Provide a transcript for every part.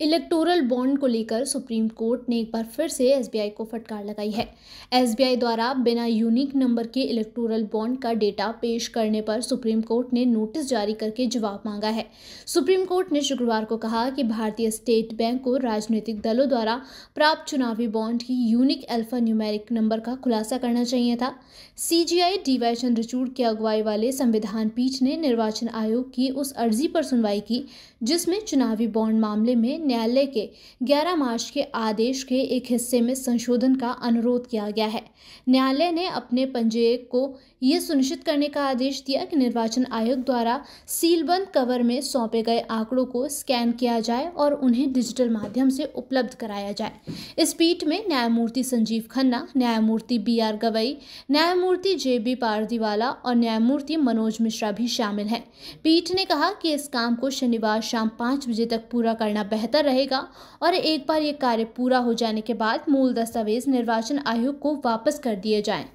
Electoral bond को लेकर supreme court ने एक बार फिर से एसबीआई को फटकार लगाई है। एसबीआई द्वारा बिना यूनिक नंबर के इलेक्टोरल बॉन्ड का डेटा पेश करने पर सुप्रीम कोर्ट ने नोटिस जारी करके जवाब मांगा है। सुप्रीम कोर्ट ने शुक्रवार को कहा कि भारतीय स्टेट बैंक को राजनीतिक दलों द्वारा प्राप्त चुनावी बॉन्ड की यूनिक अल्फ़ा न्यूमेरिक नंबर का खुलासा करना चाहिए था। सीजीआई डीवाई चंद्रचूड़ की अगुवाई वाले संविधान पीठ ने निर्वाचन आयोग की उस अर्जी पर सुनवाई की, जिसमें चुनावी बॉन्ड मामले में न्यायालय के 11 मार्च के आदेश के एक हिस्से में संशोधन का अनुरोध किया गया है। न्यायालय ने अपने पंजीयक को यह सुनिश्चित करने का आदेश दिया कि निर्वाचन आयोग द्वारा सीलबंद कवर में सौंपे गए आंकड़ों को स्कैन किया जाए और उन्हें डिजिटल माध्यम से उपलब्ध कराया जाए। इस पीठ में न्यायमूर्ति संजीव खन्ना, न्यायमूर्ति बी आर गवई, न्यायमूर्ति जे बी पारदीवाला और न्यायमूर्ति मनोज मिश्रा भी शामिल हैं। पीठ ने कहा कि इस काम को शनिवार शाम पाँच बजे तक पूरा करना बेहतर बेहतर रहेगा और एक बार ये कार्य पूरा हो जाने के बाद मूल दस्तावेज़ निर्वाचन आयोग को वापस कर दिए जाएँ।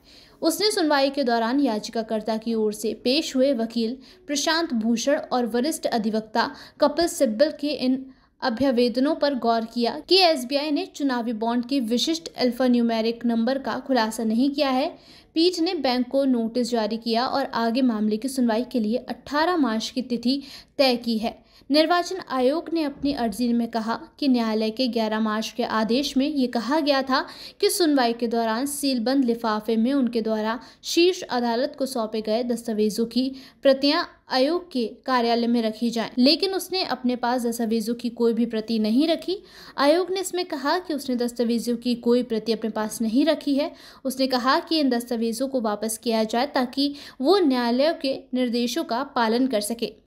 उसने सुनवाई के दौरान याचिकाकर्ता की ओर से पेश हुए वकील प्रशांत भूषण और वरिष्ठ अधिवक्ता कपिल सिब्बल के इन अभ्यवेदनों पर गौर किया कि एसबीआई ने चुनावी बॉन्ड के विशिष्ट अल्फान्यूमेरिक नंबर का खुलासा नहीं किया है पीठ ने बैंक को नोटिस जारी किया और आगे मामले की सुनवाई के लिए 18 मार्च की तिथि तय की है। निर्वाचन आयोग ने अपनी अर्जी में कहा कि न्यायालय के 11 मार्च के आदेश में ये कहा गया था कि सुनवाई के दौरान सीलबंद लिफाफे में उनके द्वारा शीर्ष अदालत को सौंपे गए दस्तावेजों की प्रतियाँ आयोग के कार्यालय में रखी जाए, लेकिन उसने अपने पास दस्तावेजों की कोई भी प्रति नहीं रखी। आयोग ने इसमें कहा कि उसने दस्तावेजों की कोई प्रति अपने पास नहीं रखी है। उसने कहा कि इन दस्तावेजों को वापस किया जाए ताकि वो न्यायालय के निर्देशों का पालन कर सके।